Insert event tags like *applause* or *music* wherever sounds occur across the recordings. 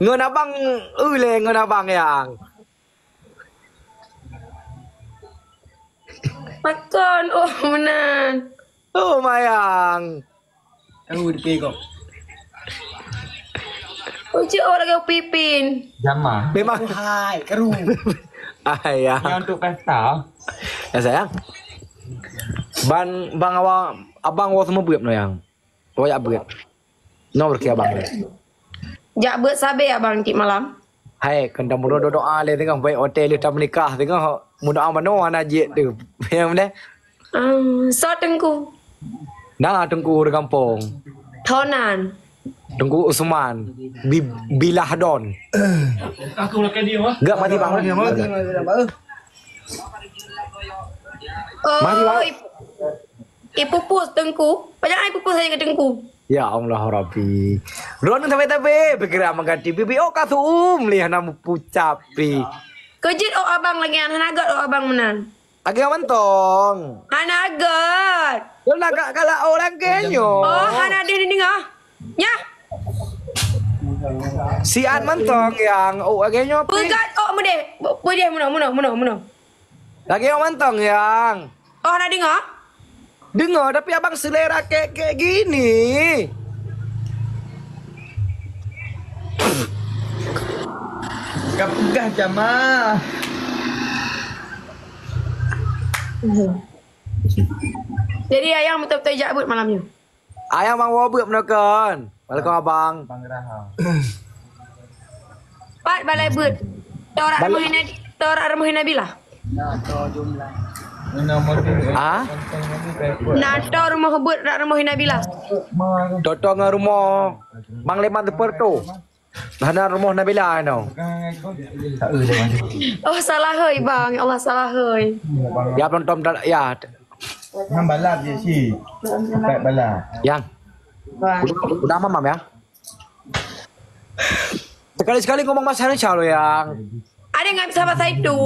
Ngon abang ule ngon abang yang. Makan. Oh, menan. Oh mayang. Tahu di kok. Oh, cik orang lagi pipin. Jama. Memang Hai, keru. ayang. Yang untuk pesta. Ya sayang. Ban bang awak abang awak semua berat no yang. Awak berat. No berki abang. Jak buat sabar abang cik malam. Hai, kena mula doa le tengah baik hotel dia menikah tengah muda amano anak je tu. *laughs* Yang mana? Um, so tengku. Nah, tengku di kampung. Tonan. Tengku Usman. Bi Bilah Don. Aku nak dia wah. Gak mati bang. Mati. Oh, Mari, Pak. ibu, ibu pupus tengku. Banyak ai pupus saya ke tengku. Ya Allah Rabbi. Ron tapi tapi bergerak mengganti bibi oh kasu um lihat nama pucapi. Kejit oh abang lagi anak nagat oh abang menan. Agak mantong. Hanagat. Lo nak kalau orang kenyo. Oh, hana dia ni ngah. Ya. Si An mantong yang oh agaknya pi. Pegat oh mede. Pede muno muno muno muno. Lagi yang mantong yang. Oh, hana dengar? Dengar tapi abang selera kayak kayak gini. Kapugah jama. Jadi ayang betul-betul jabut malamnya. Ayang bang wabuk menekan. Welcome abang. Bang Raham. *coughs* Pat balai but. Torak rumah Nabi. Torak rumah Nabila. Nama dia. Ah? Nato rumah but rak rumah Nabila. Toto ngah rumah Bang Leman Tepur tu. Hana rumah Nabila no. Tak ada dia. Oh salah hei bang. Ya Allah salah hei. Ya penonton ya Hang balap je si. Sampai balap. yang. Udah, mamam ya. Sekali-sekali ngomong bahasa Indonesia lo yang. Ada nggak bisa bahasa itu?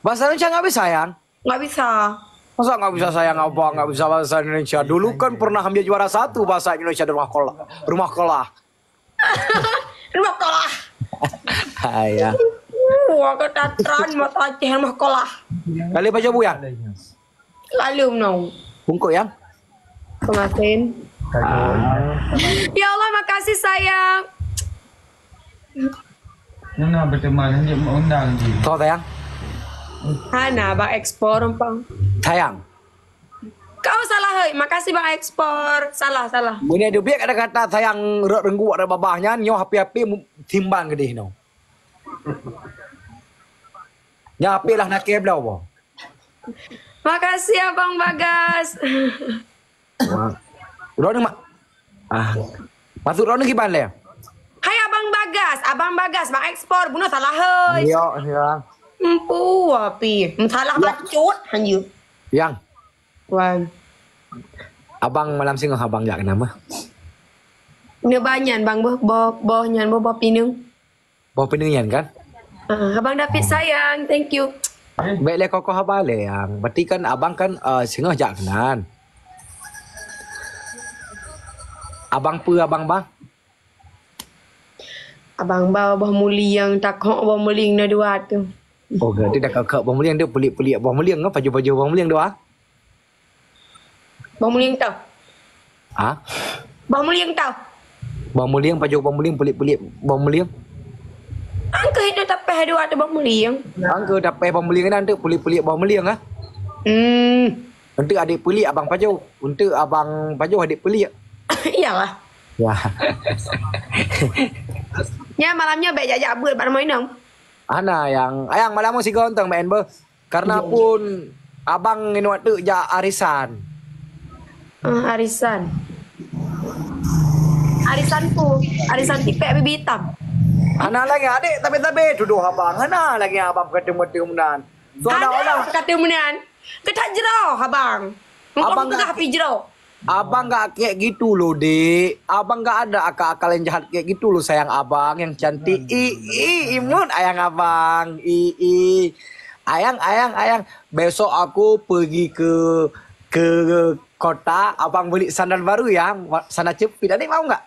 Bahasa Indonesia nggak bisa yang. Nggak bisa. Masa nggak bisa sayang apa nggak bisa bahasa Indonesia? Dulu kan pernah ambil juara satu bahasa Indonesia di rumah sekolah. Rumah sekolah. Rumah sekolah. Ayah. Wah ketatran mata Aceh rumah sekolah. Kali baca bu yang. Lalu no. Bungkuk yang. Pengasin. Ya Allah makasih sayang. Nana berteman dia mau undang je. Kau sayang. Hana bang ekspor bang. Sayang. Kau salah hei. Makasih bang ekspor. Salah salah. Ini ada biar kata-kata sayang rek renggu ada babahnya nyo hapi-hapi timbang gede no. Ya hapi lah nak keblau bo. Makasih abang Bagas. Udah ni mak. Ah. Masuk ron gimana le? Hai abang Bagas. Abang Bagas bang ekspor. Bunuh salah hei. Yo, yang. Empu api. Salah bacut. Hanya. Yang. Wan. Abang malam singo abang jak nama. Ini banyak bang boh boh boh nyan boh boh pinung. Bawa peningan kan? Ah, abang David sayang. Thank you. Baik le kokoh habale yang. Berarti kan abang kan uh, singo jak kenan. Abang pe abang bang. Abang bawa boh muli yang takok boh muli na dua tu. Oh, dia dah kakak bang muliang dia pelik-pelik bang muliang kan baju-baju bang muliang doa. Boh muli yang tahu. Ah? Boh muli yang tahu. Bang muliang baju bang muliang pelik-pelik bang muliang. Angka itu tak payah dua tu boh muli yang. Angka dapat bang muliang kan nanti pelik-pelik bang muliang ah. Hmm. Untuk adik pelik abang paju. Untuk abang paju adik pelik. *coughs* Iyalah. Ya. *laughs* Ya malamnya baik jajak abul pada main dong. Ana yang ayang malam si gontong main ber. Karena pun abang ini waktu ja arisan. Uh, arisan. Arisanku. Arisan tipek bibi hitam. Ana lagi adik tapi tapi tuduh abang. Ana lagi abang ketemu-temu dan. So ada kata menan. Ketak jero abang. Abang tak api jero. Abang gak kayak gitu loh, Dek. Abang gak ada akal-akal yang jahat kayak gitu loh, sayang abang yang cantik. I, i, imun ayang abang. I, i. Ayang, ayang, ayang. Besok aku pergi ke ke kota, abang beli sandal baru ya. Sandal cepit. Adik mau nggak?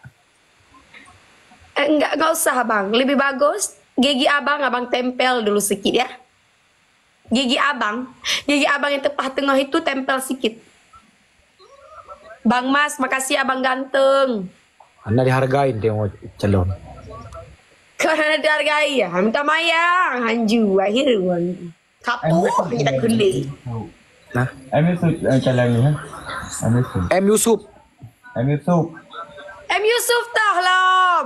Eh, enggak, enggak usah abang. Lebih bagus gigi abang, abang tempel dulu sikit ya. Gigi abang, gigi abang yang tepat tengah itu tempel sikit. Bang Mas, makasih abang ganteng. Anda dihargain tengok calon. Kau nak dihargai ya? Minta mayang. Hanju, akhir. Kapur, kita kulit. Nah, uh, calon ni Em Yusuf. M Yusuf. Em Yusuf. M Yusuf dah lam.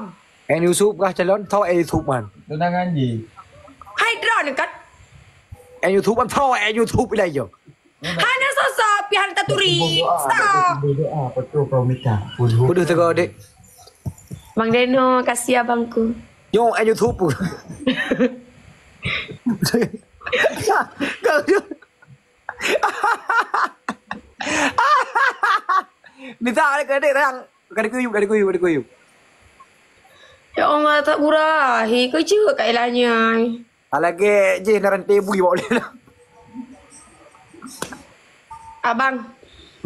M Yusuf kah calon? Tahu M Yusuf man. Tunangan Ji. Hydra ni kan? M Yusuf man tahu M Yusuf ilai je. Hana sosok pihan taturi. Stop. Betul kau minta. Bodoh tegak dek. Bang Deno, kasih abangku. Yo M Yusuf. *laughs* Kau Ni *laughs* tak ada kedek rang. Kada kuyup, kada kuyup, kada kuyup. Ya Allah, tak burahi. Kau juga kat ilahnya. Lagi je nak rantai bui bawa dia. Abang,